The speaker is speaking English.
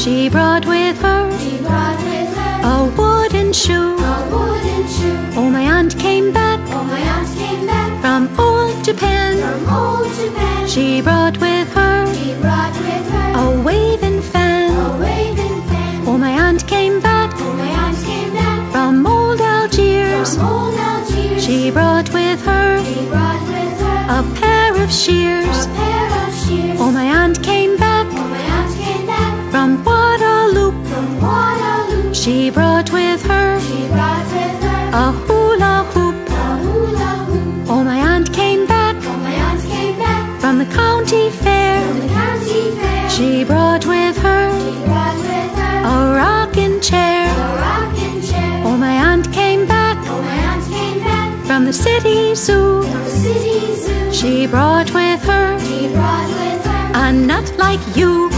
Timbuktu. From Timbuktu, She brought with her she brought with her a wooden shoe. a wooden shoe. Oh, my aunt came back Oh, my aunt came back from old Japan. from old Japan. She brought with her She brought with her a waving fan. a waving fan. Oh, my aunt came back Oh, my aunt came back from old Algiers. from old Algiers. She brought with her She brought with her a pair of shears. a pair of shears. Oh, from Waterloo. She brought with her brought with her a hula hoop. a hula hoop. Oh, my aunt came back Oh, aunt came back from the county fair. from the county fair. She brought with her brought with her a rocking chair. a rocking chair. Oh, my aunt came back Oh, aunt came back from the city zoo. from the city zoo. She brought with her She brought with her a nut like you.